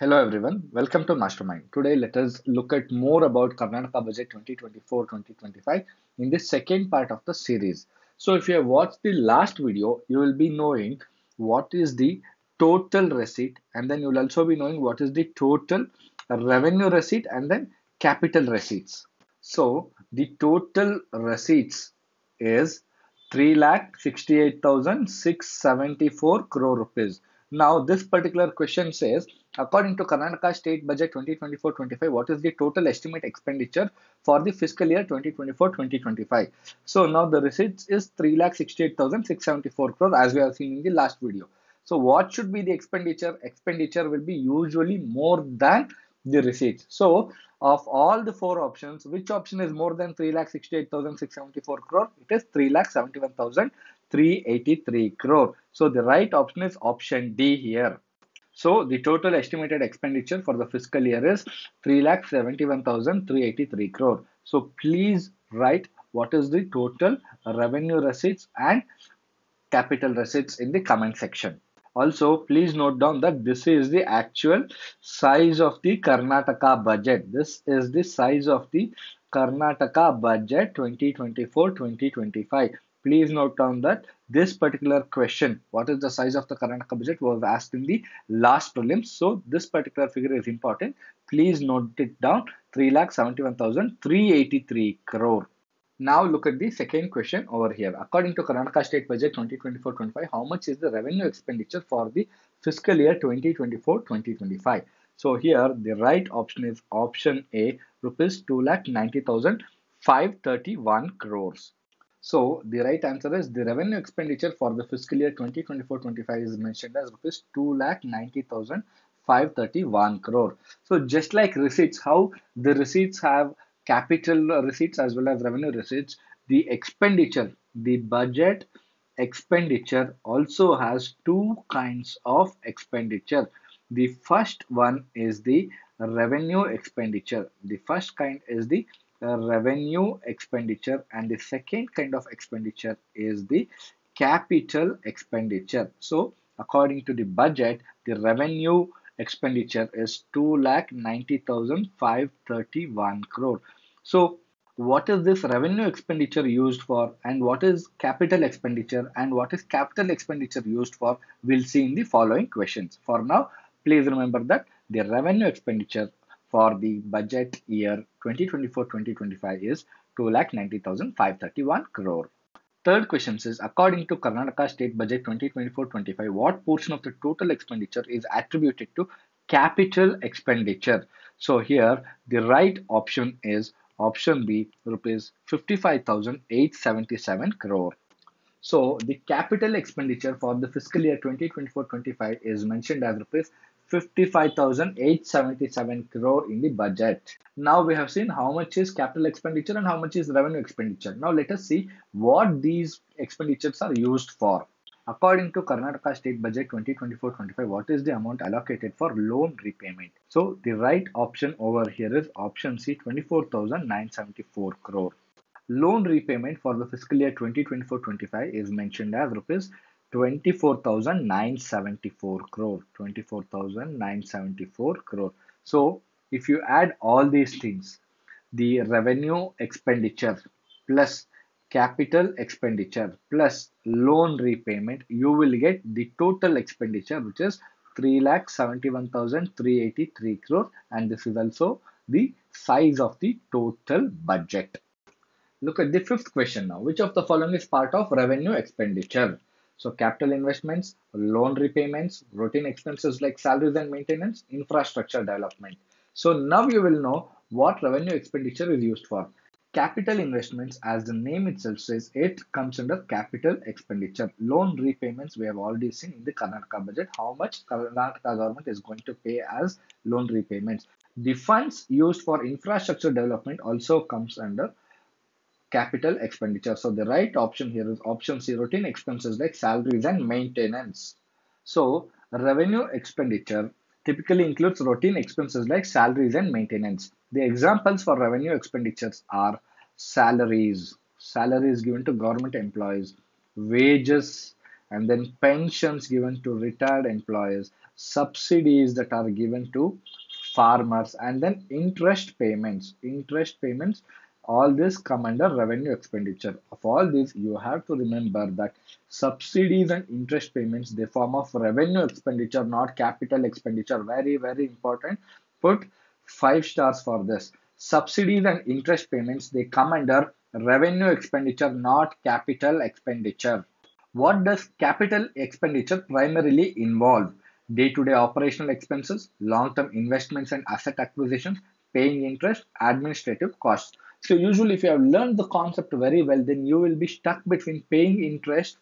Hello everyone, welcome to Mastermind. Today let us look at more about Karnataka Budget 2024-2025 in the second part of the series. So if you have watched the last video, you will be knowing what is the total receipt and then you will also be knowing what is the total revenue receipt and then capital receipts. So the total receipts is 3,68,674 crore rupees. Now this particular question says According to Karnataka State Budget 2024-25, what is the total estimate expenditure for the fiscal year 2024-2025? So now the receipts is 3,68,674 crore as we have seen in the last video. So what should be the expenditure? Expenditure will be usually more than the receipts. So of all the four options, which option is more than 3,68,674 crore? It is 3,71,383 crore. So the right option is option D here. So the total estimated expenditure for the fiscal year is 3,71,383 crore. So please write what is the total revenue receipts and capital receipts in the comment section. Also, please note down that this is the actual size of the Karnataka budget. This is the size of the Karnataka budget 2024-2025 please note down that this particular question, what is the size of the Karnataka budget, was asked in the last prelims. So this particular figure is important. Please note it down 3,71,383 crore. Now look at the second question over here. According to Karnataka State Budget 2024-25, how much is the revenue expenditure for the fiscal year 2024-2025? So here the right option is option A, rupees 2,90,531 crores. So the right answer is the revenue expenditure for the fiscal year 2024-25 is mentioned as rupees 2,90,531 crore. So just like receipts, how the receipts have capital receipts as well as revenue receipts, the expenditure, the budget expenditure also has two kinds of expenditure. The first one is the revenue expenditure. The first kind is the revenue expenditure and the second kind of expenditure is the capital expenditure. So according to the budget the revenue expenditure is 2,90,531 crore. So what is this revenue expenditure used for and what is capital expenditure and what is capital expenditure used for? We'll see in the following questions. For now please remember that the revenue expenditure for the budget year 2024-2025 is 2,90,531 crore. Third question says, according to Karnataka State Budget 2024-25, what portion of the total expenditure is attributed to capital expenditure? So here, the right option is option B, rupees 55,877 crore. So the capital expenditure for the fiscal year 2024-25 is mentioned as rupees 55,877 crore in the budget. Now we have seen how much is capital expenditure and how much is revenue expenditure. Now let us see what these expenditures are used for. According to Karnataka State Budget 2024-25, what is the amount allocated for loan repayment? So the right option over here is option C, 24,974 crore. Loan repayment for the fiscal year 2024-25 is mentioned as rupees 24,974 crore. 24,974 crore. So if you add all these things the revenue expenditure plus capital expenditure plus loan repayment you will get the total expenditure which is 3,71,383 crore. And this is also the size of the total budget. Look at the fifth question now. Which of the following is part of revenue expenditure so capital investments, loan repayments, routine expenses like salaries and maintenance, infrastructure development. So now you will know what revenue expenditure is used for. Capital investments, as the name itself says, it comes under capital expenditure. Loan repayments, we have already seen in the Karnataka budget how much Karnataka government is going to pay as loan repayments. The funds used for infrastructure development also comes under capital expenditure. So the right option here is option C, routine expenses like salaries and maintenance. So revenue expenditure typically includes routine expenses like salaries and maintenance. The examples for revenue expenditures are salaries, salaries given to government employees, wages, and then pensions given to retired employees. subsidies that are given to farmers and then interest payments interest payments all this come under revenue expenditure. Of all this you have to remember that subsidies and interest payments they form of revenue expenditure not capital expenditure. Very very important. Put five stars for this. Subsidies and interest payments they come under revenue expenditure not capital expenditure. What does capital expenditure primarily involve? Day-to-day operational expenses long-term investments and asset acquisitions paying interest administrative costs so usually if you have learned the concept very well, then you will be stuck between paying interest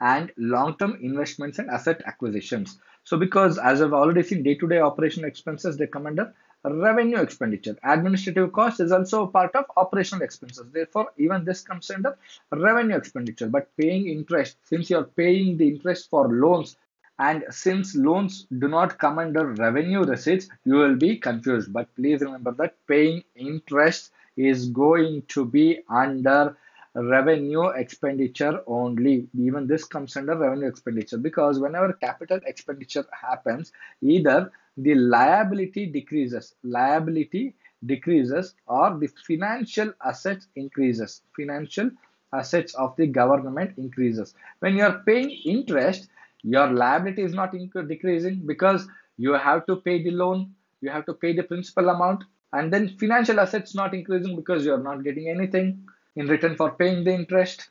and long-term investments and asset acquisitions. So because as I've already seen day-to-day operational expenses, they come under revenue expenditure. Administrative cost is also part of operational expenses. Therefore, even this comes under revenue expenditure. But paying interest, since you're paying the interest for loans, and since loans do not come under revenue receipts, you will be confused. But please remember that paying interest is going to be under revenue expenditure only. Even this comes under revenue expenditure because whenever capital expenditure happens either the liability decreases liability decreases or the financial assets increases financial assets of the government increases. When you are paying interest your liability is not decreasing because you have to pay the loan you have to pay the principal amount and then financial assets not increasing because you're not getting anything in return for paying the interest.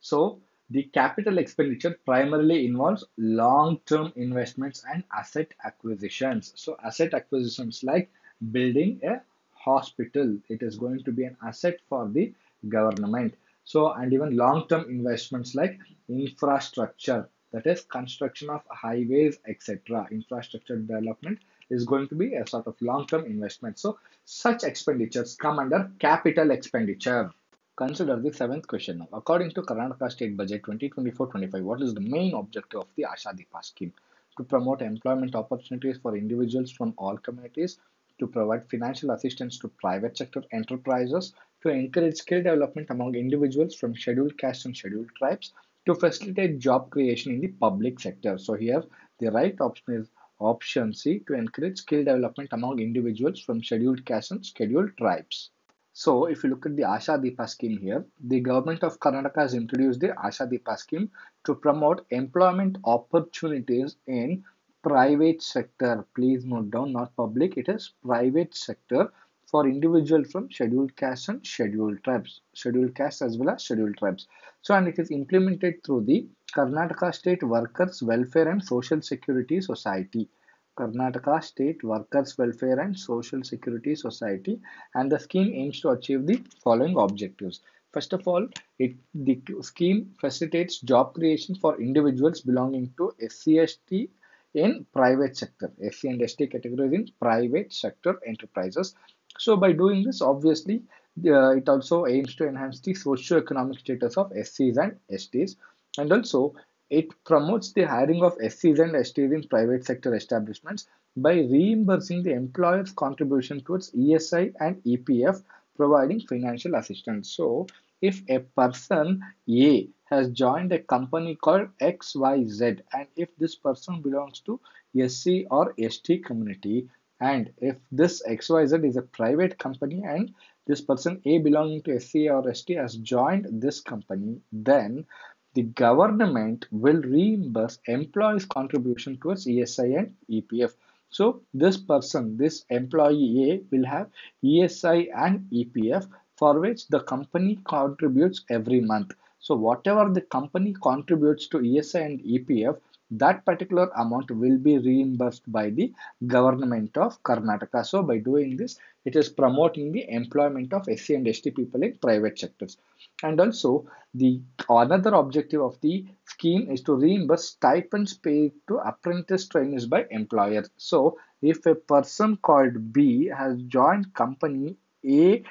So the capital expenditure primarily involves long-term investments and asset acquisitions. So asset acquisitions like building a hospital. It is going to be an asset for the government. So and even long-term investments like infrastructure that is construction of highways etc infrastructure development is going to be a sort of long-term investment. So such expenditures come under capital expenditure. Consider the seventh question now. According to Karnataka State Budget 2024-25, what is the main objective of the Asha Deepa scheme? To promote employment opportunities for individuals from all communities, to provide financial assistance to private sector enterprises, to encourage skill development among individuals from scheduled castes and scheduled tribes, to facilitate job creation in the public sector. So here the right option is Option C to encourage skill development among individuals from scheduled castes and scheduled tribes. So if you look at the Asha Deepa scheme here, the government of Karnataka has introduced the Asha Deepa scheme to promote employment opportunities in private sector. Please note down, not public, it is private sector for individuals from scheduled castes and scheduled tribes, scheduled castes as well as scheduled tribes. So, and it is implemented through the Karnataka State Workers Welfare and Social Security Society. Karnataka State Workers Welfare and Social Security Society and the scheme aims to achieve the following objectives. First of all, it, the scheme facilitates job creation for individuals belonging to SCST in private sector, SC and ST categories in private sector enterprises. So by doing this, obviously, uh, it also aims to enhance the socio-economic status of SCs and STs and also it promotes the hiring of SCs and STs in private sector establishments by reimbursing the employer's contribution towards ESI and EPF providing financial assistance. So if a person A has joined a company called XYZ and if this person belongs to SC or ST community and if this XYZ is a private company and this person A belonging to SC or ST has joined this company, then the government will reimburse employees' contribution towards ESI and EPF. So this person, this employee A will have ESI and EPF for which the company contributes every month. So whatever the company contributes to ESI and EPF, that particular amount will be reimbursed by the government of Karnataka. So by doing this, it is promoting the employment of SC and ST people in private sectors. And also the another objective of the scheme is to reimburse stipends paid to apprentice trainees by employers. So if a person called B has joined company A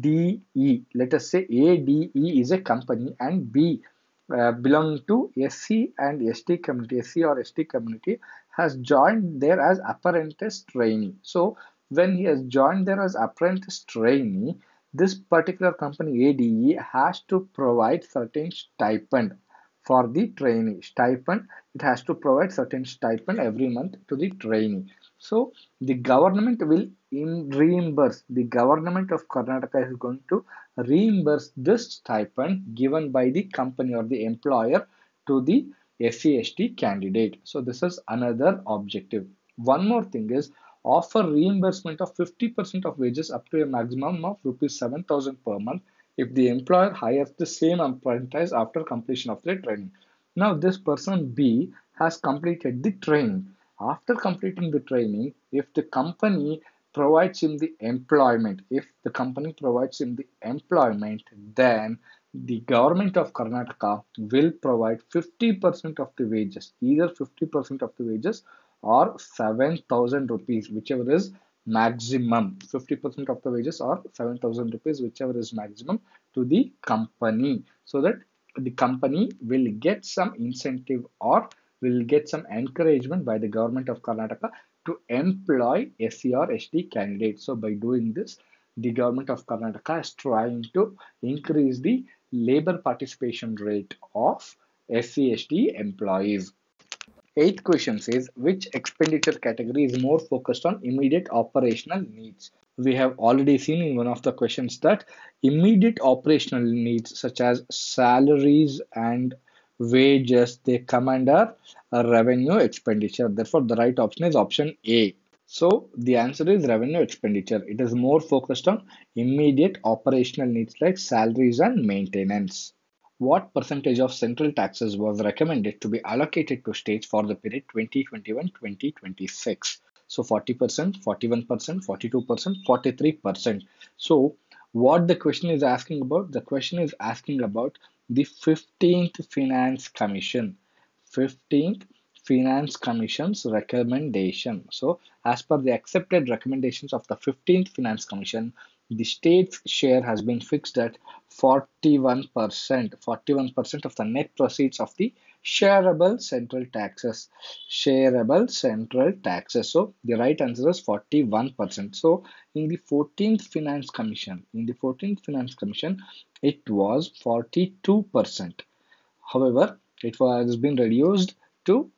DE, let us say ADE is a company and B uh, belonging to SC and ST community, SC or ST community has joined there as apprentice trainee. So when he has joined there as apprentice trainee, this particular company ADE has to provide certain stipend for the trainee. Stipend it has to provide certain stipend every month to the trainee so the government will reimburse the government of karnataka is going to reimburse this stipend given by the company or the employer to the SCST candidate. So this is another objective. One more thing is offer reimbursement of 50% of wages up to a maximum of rupees 7000 per month if the employer hires the same apprentice after completion of the training. Now this person B has completed the training. After completing the training, if the company provides him the employment, if the company provides him the employment, then the government of Karnataka will provide 50% of the wages, either 50% of the wages or 7000 rupees, whichever is maximum. 50% of the wages or 7000 rupees whichever is maximum to the company. So that the company will get some incentive or will get some encouragement by the government of Karnataka to employ SC or ST candidates. So by doing this, the government of Karnataka is trying to increase the labor participation rate of SC ST employees. Eighth question says which expenditure category is more focused on immediate operational needs? We have already seen in one of the questions that immediate operational needs such as salaries and wages they come under revenue expenditure. Therefore, the right option is option A. So the answer is revenue expenditure. It is more focused on immediate operational needs like salaries and maintenance what percentage of central taxes was recommended to be allocated to states for the period 2021-2026 so 40% 41% 42% 43% so what the question is asking about the question is asking about the 15th finance commission 15th finance commission's recommendation so as per the accepted recommendations of the 15th finance commission the state's share has been fixed at 41%. 41% of the net proceeds of the shareable central taxes. Shareable central taxes. So the right answer is 41%. So in the 14th Finance Commission, in the 14th Finance Commission, it was 42%. However, it was been reduced to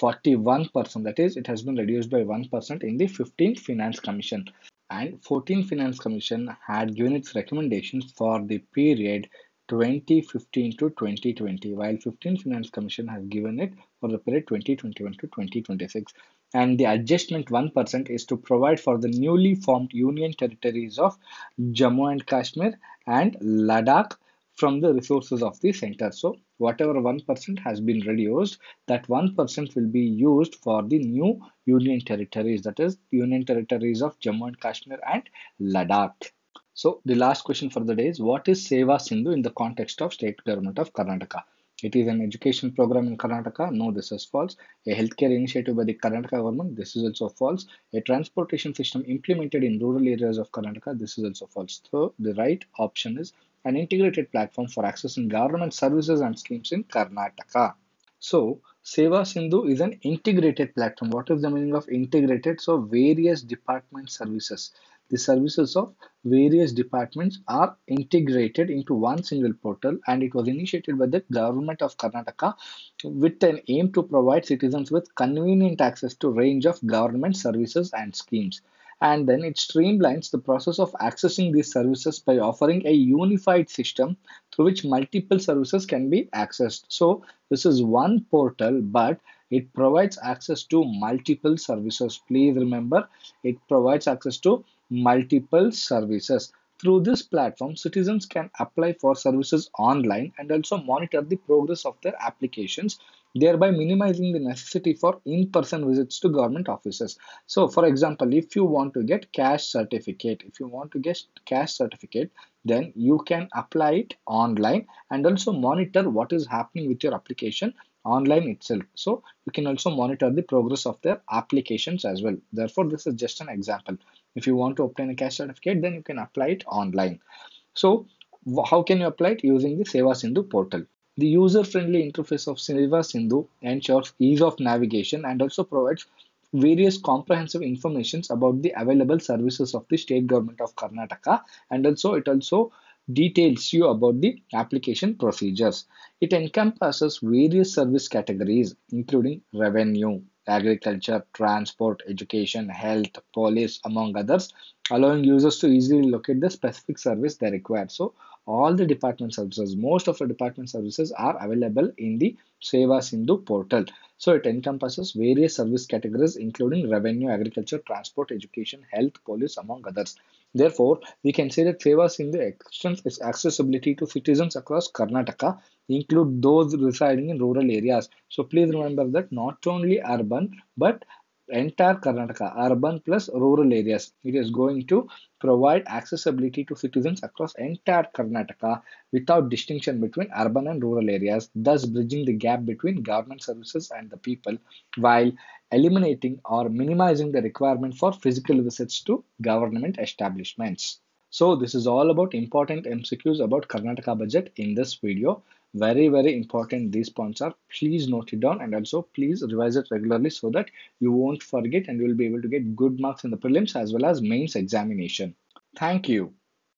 41%. That is, it has been reduced by 1% in the 15th Finance Commission and 14th Finance Commission had given its recommendations for the period 2015 to 2020 while 15 Finance Commission has given it for the period 2021 to 2026 and the adjustment 1% is to provide for the newly formed union territories of Jammu and Kashmir and Ladakh from the resources of the center. So whatever 1% has been reduced, that 1% will be used for the new union territories, that is union territories of Jammu and Kashmir and Ladakh. So the last question for the day is what is Seva Sindhu in the context of state government of Karnataka? It is an education program in Karnataka. No, this is false. A healthcare initiative by the Karnataka government. This is also false. A transportation system implemented in rural areas of Karnataka. This is also false. So the right option is an integrated platform for accessing government services and schemes in Karnataka. So, Seva Sindhu is an integrated platform. What is the meaning of integrated? So, various department services. The services of various departments are integrated into one single portal and it was initiated by the government of Karnataka with an aim to provide citizens with convenient access to range of government services and schemes and then it streamlines the process of accessing these services by offering a unified system through which multiple services can be accessed. So this is one portal, but it provides access to multiple services. Please remember, it provides access to multiple services. Through this platform, citizens can apply for services online and also monitor the progress of their applications thereby minimizing the necessity for in-person visits to government offices. So for example, if you want to get caste certificate, if you want to get caste certificate, then you can apply it online and also monitor what is happening with your application online itself. So you can also monitor the progress of their applications as well. Therefore, this is just an example. If you want to obtain a caste certificate, then you can apply it online. So how can you apply it using the Seva Sindhu portal? The user-friendly interface of Seva Sindhu ensures ease of navigation and also provides various comprehensive informations about the available services of the state government of Karnataka and also it also details you about the application procedures. It encompasses various service categories, including revenue, agriculture, transport, education, health, police, among others, allowing users to easily locate the specific service they require. So, all the department services, most of the department services are available in the Seva Sindhu portal. So, it encompasses various service categories, including revenue, agriculture, transport, education, health, police, among others. Therefore, we can say that Seva Sindhu extends its accessibility to citizens across Karnataka include those residing in rural areas. So please remember that not only urban but entire Karnataka, urban plus rural areas. It is going to provide accessibility to citizens across entire Karnataka without distinction between urban and rural areas, thus bridging the gap between government services and the people while eliminating or minimizing the requirement for physical visits to government establishments. So this is all about important MCQs about Karnataka budget in this video very very important these points are please note it down and also please revise it regularly so that you won't forget and you will be able to get good marks in the prelims as well as mains examination. Thank you